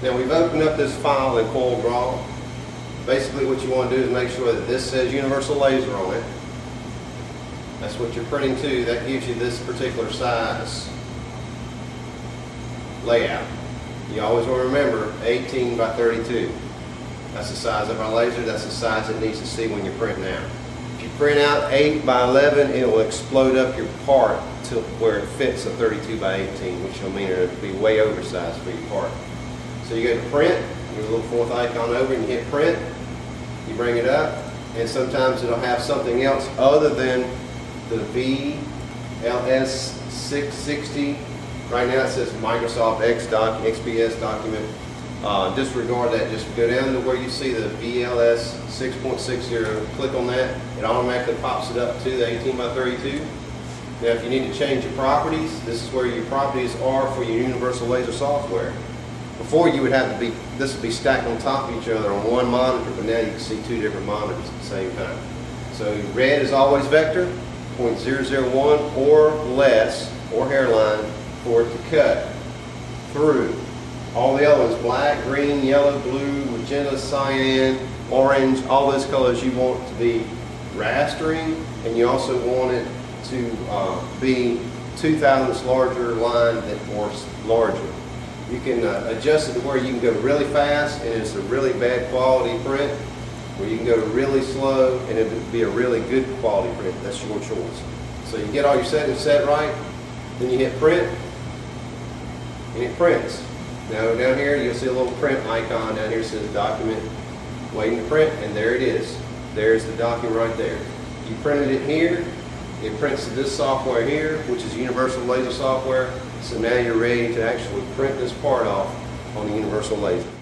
Now we've opened up this file in CorelDRAW. Basically what you want to do is make sure that this says Universal Laser on it. That's what you're printing to. That gives you this particular size layout. You always want to remember 18 by 32. That's the size of our laser. That's the size it needs to see when you're printing out. If you print out 8 by 11, it will explode up your part to where it fits a 32 by 18, which will mean it'll be way oversized for your part. So you go to print, your little fourth icon over, and you hit print. You bring it up, and sometimes it'll have something else other than the VLS 660. Right now it says Microsoft X doc, XPS document. Uh, disregard that. Just go down to where you see the VLS 6.60. Click on that. It automatically pops it up to the 18 by 32. Now, if you need to change your properties, this is where your properties are for your Universal Laser software. Before, you would have to be, this would be stacked on top of each other on one monitor, but now you can see two different monitors at the same time. So red is always vector, 0.001 or less, or hairline, for it to cut through. All the other ones, black, green, yellow, blue, magenta, cyan, orange, all those colors you want to be rastering, and you also want it to uh, be two thousandths larger line than, or larger. You can uh, adjust it to where you can go really fast and it's a really bad quality print, or you can go really slow and it would be a really good quality print. That's your choice. So you get all your settings set right, then you hit print, and it prints. Now down here, you'll see a little print icon down here says document waiting to print, and there it is. There's the document right there. You printed it here, it prints this software here, which is Universal Laser software. So now you're ready to actually print this part off on the Universal Laser.